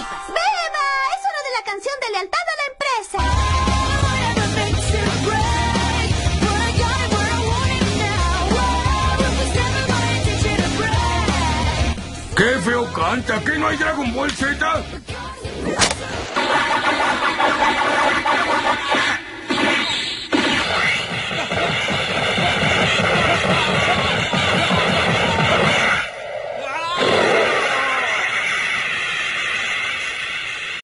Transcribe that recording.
¡Beba! Es hora de la canción de lealtad a la empresa. ¡Qué feo canta! ¿Qué no hay Dragon Ball Z?